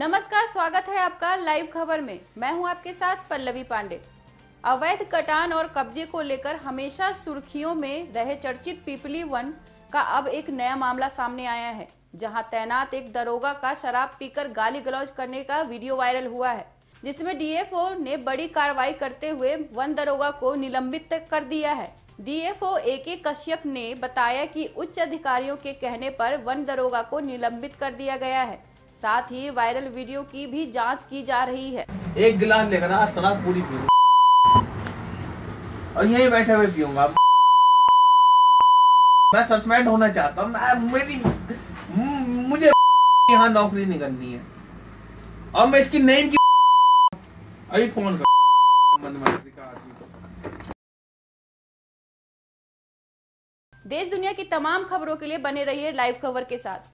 नमस्कार, स्वागत है आपका लाइव खबर में। मैं हूँ आपके साथ पल्लवी पांडे। अवैध कटान और कब्जे को लेकर हमेशा सुर्खियों में रहे चर्चित पिपली वन का अब एक नया मामला सामने आया है, जहाँ तैनात एक दरोगा का शराब पीकर गाली गलौज करने का वीडियो वायरल हुआ है, जिसमें डीएफओ ने बड़ी कार्रवाई करते हुए वन दरोगा को निलंबित कर दिया है। डीएफओ ए के कश्यप ने बताया कि उच्च अधिकारियों के कहने पर वन दरोगा को निलंबित कर दिया गया है साथ ही वायरल वीडियो की भी जाँच की जा रही है। एक गिलास लेकर आज शराब पूरी पी और यहीं बैठे हुए पीऊँगा। मैं सस्पेंड होना चाहता हूँ। मैं मेरी मुझे यहाँ नौकरी नहीं करनी है। और मैं इसकी नेम की अभी फ़ोन कर देश दुनिया की तमाम खबरों के लिए बने रहिए लाइव खबर के साथ।